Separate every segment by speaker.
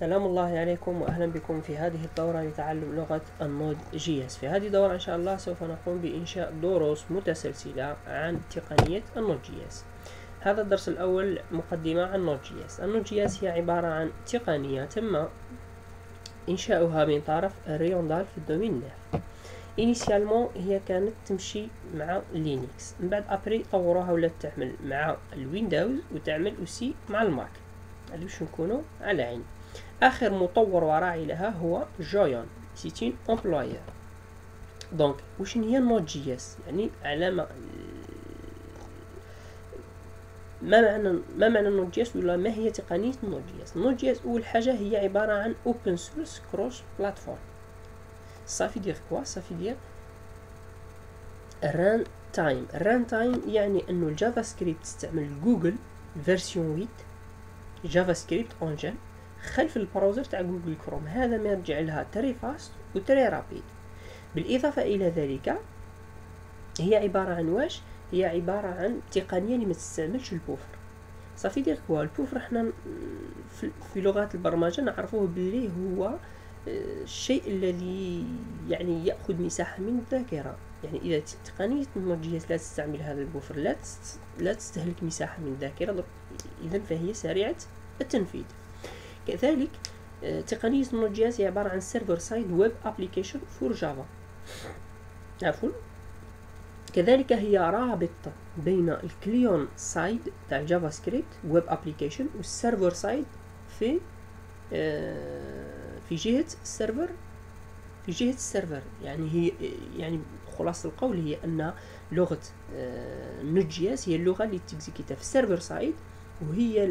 Speaker 1: سلام الله عليكم وأهلا بكم في هذه الدورة لتعلم لغة ال Node.js في هذه الدورة إن شاء الله سوف نقوم بإنشاء دروس متسلسلة عن تقنية ال Node.js هذا الدرس الأول مقدمة عن Node.js ال Node.js هي عبارة عن تقنية تم إنشاؤها من طرف Ryan Dahl في ال deux mille neuf. initialement هي كانت تمشي مع Linux من بعد après طوروها ولات تعمل مع ال Windows وتعمل aussi مع ال Mac. هذا باش نكونوا على عين. آخر مطور وراعي لها هو Joyent c'est un employeur donc واش هي Node.js يعني علامة ما معنى ما معنى نوت جي اس ولا ما هي تقنية نوت جي اس نوت جي اس أول حاجة هي عبارة عن open source cross platform ça veut dire quoi ça veut dire runtime runtime يعني إنه ال JavaScript تستعمل جوجل version 8 JavaScript engine خلف ال browser تاع Google Chrome. هذا ما يرجع لها très fast و très rapide. بالإضافة إلى ذلك هي عبارة عن واش؟ هي عبارة عن تقنية اللي ما تستعملش ال buffer. ça veut dire quoi ال buffer حنا في لغات البرمجة نعرفوه باللي هو الشيء الذي يعني يأخذ مساحة من الذاكرة. يعني إذا تقنية ال Node لا تستعمل هذا ال buffer لا لا تستهلك مساحة من الذاكرة اذا فهي سريعة التنفيذ. كذلك آه، تقنية Node.js هي عبارة عن server side web application for Java عفوا. كذلك هي رابط بين ال client side تاع JavaScript web application وال server side في في جهة ال server في جهة ال server يعني هي يعني خلاصة القول هي أن لغة Node.js هي اللغة اللي تكزيكيتا في ال server side وهي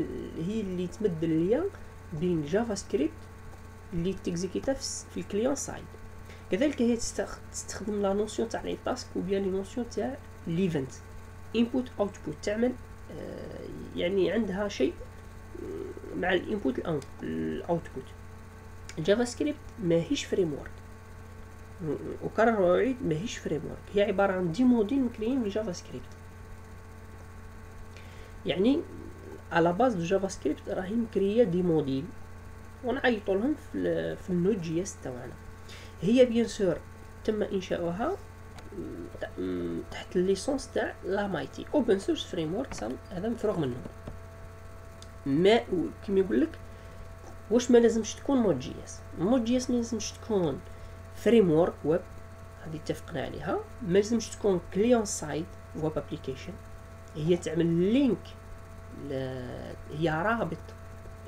Speaker 1: هي اللي تمد ال lien بين JavaScript اللي تكزيكيتا في ال client side كذلك هي تستخدم la notion تاع les tasks و bien les notions تاع l'event input output تعمل آه، يعني عندها شيء مع ال input ال output JavaScript ماهيش framework وكرر واعيد ماهيش framework هي عبارة عن des modules مكريين بال JavaScript يعني على base de JavaScript راهي مكريه des modules ونعيطوا لهم في, في ال Node.js تاعنا. هي bien sûr تم إنشاؤها تحت ال licence تاع l'MIT open source framework هذا مفروغ منه. ما كيما يقول لك واش ما لازمش تكون نود جي اس؟ نود جي اس ما لازمش تكون framework web هذه اتفقنا عليها. ما لازمش تكون client side web application هي تعمل link هي رابط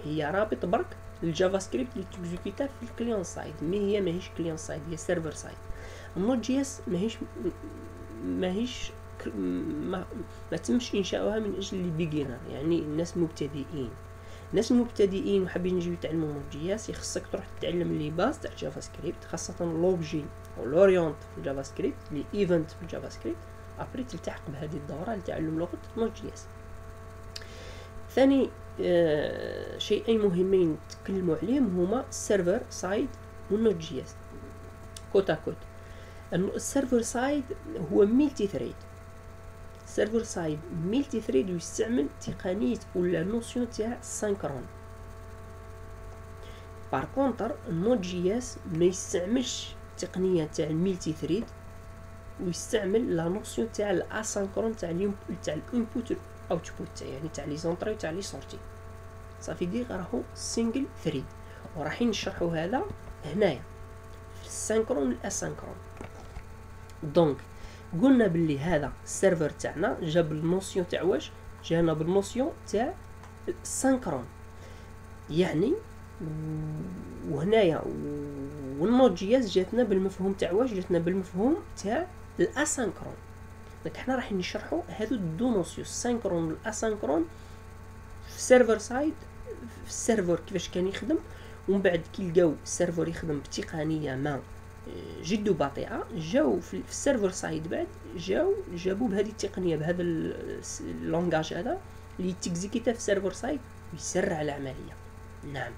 Speaker 1: هي رابط برك ال JavaScript اللي تكزيكيتا في ال client side mais هي ماهيش client side هي server side ال Node.js ماهيش ماهيش ما, ما تمش إنشاؤها من أجل ال beginner يعني الناس مبتدئين. الناس المبتدئين وحابين يجيو يتعلموا Node.js يخصك تروح تتعلم les bases تاع JavaScript خاصة l'objet أو l'orienté في ال JavaScript les events في ال JavaScript après تلتحق بهذه الدورة لتعلم لغة Node.js ثاني آه شيئين مهمين نتكلموا عليهم هما ال server side وال Node.js côte à côte. ال server side هو multi thread ال server side multi thread يستعمل تقنية ولا notion تاع synchrone par contre ال Node.js ما يستعملش التقنية تاع ال multi thread ويستعمل la notion تاع ال asynchrone تاع تاع ال input output يعني تاع les entrées وتاع les sorties ça veut dire راهو single thread وراح نشرحو هذا هنايا في ال synchrone وال asynchrone donc قلنا باللي هذا ال server تاعنا جاب ال notion تاع واش؟ جانا بال notion تاع ال synchrone يعني وهنايا وال Node.js جاتنا بالمفهوم تاع واش؟ جاتنا بالمفهوم تاع ال asynchrone donc حنا راح نشرحوا هادو deux notions ال synchrone وال asynchrone في ال server side في ال server كيفاش كان يخدم ومن بعد كي لقاو ال server يخدم بتقنية ما آه، جد بطيئه جاو في ال server side بعد جاو جابوا بهذه التقنية بهذا ال langage هذا اللي تكزيكيتا في ال server side ويسرع العملية. نعم.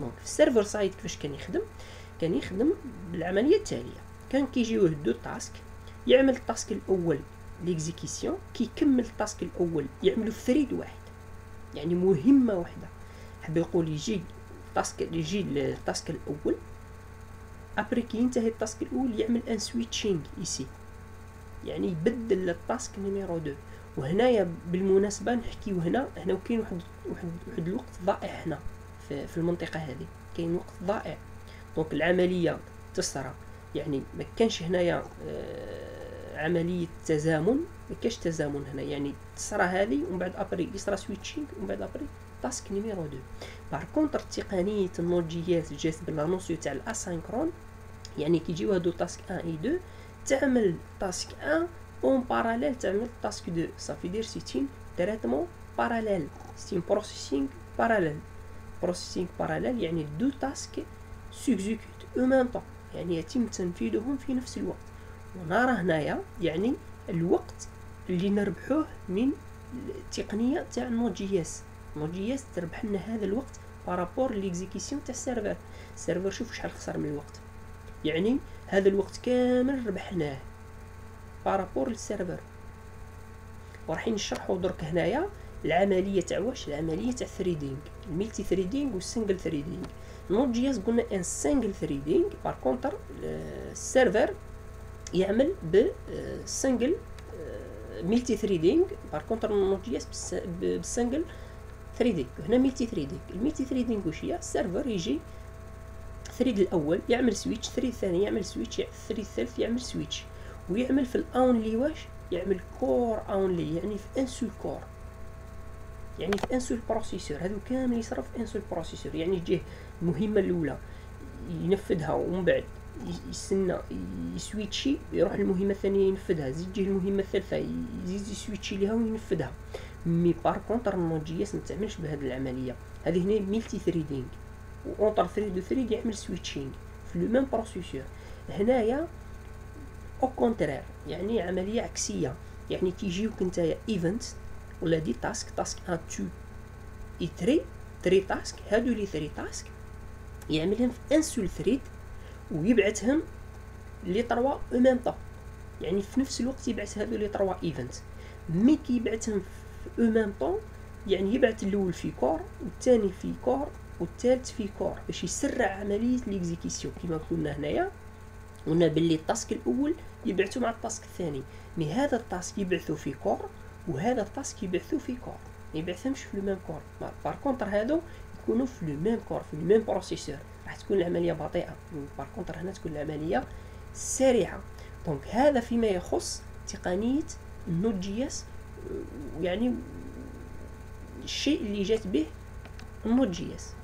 Speaker 1: donc في ال server side كيفاش كان يخدم؟ كان يخدم بالعملية التالية. كان كيجيوه deux tasks يعمل ال task الأول l'exécution كيكمل ال task الأول يعملو في thread واحد. يعني مهمة واحدة. حب يقول يجي task يجي ال task الأول. après كي ينتهي ال task الأول يعمل un switching ici يعني يبدل ال task numéro 2 وهنايا بالمناسبة نحكيو هنا هنا كاين واحد واحد واحد الوقت ضائع هنا في, في المنطقة هذه. كاين وقت ضائع. donc العملية تسرى. يعني ما كانش هنايا آه عملية تزامن ما كاش تزامن هنا. يعني تسرى هذه ومن بعد après يصرى switching ومن بعد après task numéro 2 par contre تقنية ال Node.js جات ب la notion تاع ال asynchrone يعني كي يجيو هادو task 1 et 2 تعمل task 1 en parallèle تعمل task 2 ça veut dire c'est un traitement parallèle c'est un processing parallèle processing parallèle يعني deux tasks s'exécutent au même temps يعني يتم تنفيذهم في نفس الوقت. ونرى هنايا يعني الوقت اللي نربحوه من التقنيه تاع ال Node.js Node.js تربح لنا هذا الوقت par rapport l'exécution تاع ال server. ال server شوف شحال خسر من الوقت. يعني هذا الوقت كامل ربحناه par rapport لل server. وراح نشرحوا درك هنايا العملية تاع واش؟ العملية تاع threading ال multi-threading وال single threading Node.js قلنا ان single threading par contre ال server يعمل ب single multi-threading par contre Node.js بال single threading هنا multi-threading ال multi-threading واش هي؟ ال server يجي ال thread الأول يعمل switch ال thread الثاني يعمل switch ال thread الثالث يعمل switch ويعمل في ال only واش؟ يعمل core only يعني في un seul core يعني في un seul processeur هذو كامل يصرف un seul processeur يعني يجيه المهمه الأولى. ينفذها ومن بعد. يستنى يسويتشي يروح للمهمة الثانية ينفذها. زيد تجيه المهمه الثالثة يزيد يسويتشي ليها وينفذها. mais par contre Node.js ما تعملش بهذه العملية. هذه هنا multi-threading entre thread و thread يعمل switching في le même processeur هنايا au contraire يعني عملية عكسية. يعني كيجيوك نتايا event ولا des tasks task one two et three three tasks هادو les three tasks يعملهم في un seul thread ويبعثهم les trois au même temps يعني في نفس الوقت يبعث هادو les trois events. mais كيبعثهم في au même temps يعني يبعث الأول في core والثاني في core والثالث في core باش يسرع عملية l'exécution كما قلنا هنايا قلنا باللي ال task الأول يبعثوا مع ال task الثاني. mais هذا ال task يبعثوا في core وهذا ال task يبعثوا في core. ما يبعثهمش في le même core. par contre هادو يكونوا في le même core في le même processeur راح تكون العملية بطيئة. par contre هنا تكون العملية سريعة. donc هذا فيما يخص تقنية ال Node.js يعني الشيء اللي جات به النوت جي اس